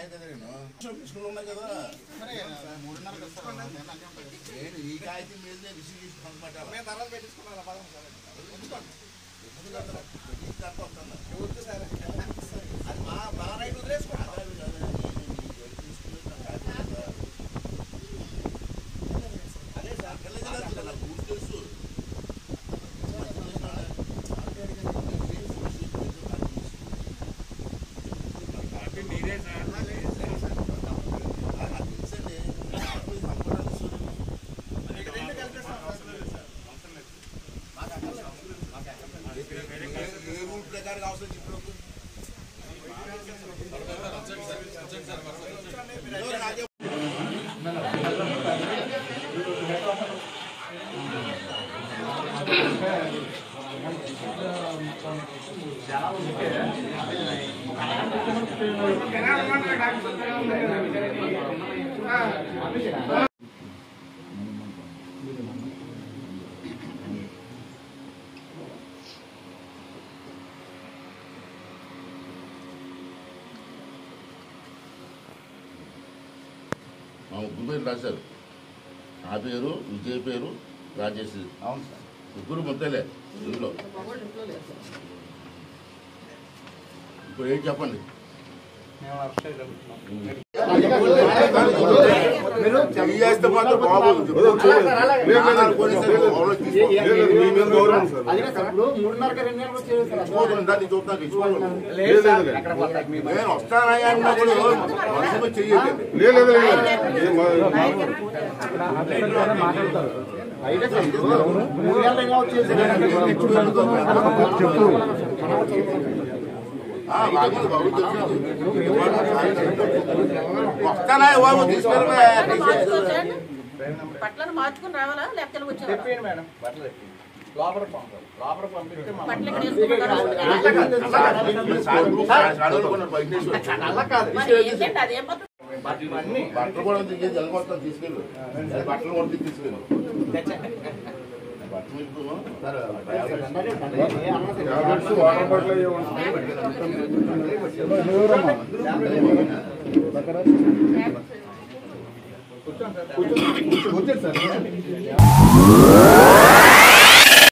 తీసుకుని ఉన్నాయి కదా మరి మూడున్నర వస్తారు నేను నేను ఈ కాగితం మీదనే రిసీవ్ చేసి తర్వాత పెట్టించుకున్నాను సార్ ముగ్గురు పేరు రాశారు నా పేరు విజయ్ పేరు రాజేష్ అవును సార్ ముగ్గురు ముద్దలే ఇంట్లో ఇప్పుడు ఏం చెప్పండి? చేస్తే మాత్రం బాగోదు. నేను వస్తానయ్యా బాబు. బట్టలను మార్చుకుని రావాలా? లేకపోతే చెప్పండి మేడం. లోపల పంపాలి లోపల పంపిస్తే? అలా కాదు. బట్టలు కూడా జలగొస్తాను తీసుకెళ్ళు. బట్టలు కూడా తీసుకెళ్ళు. కూర్చోండి సార్.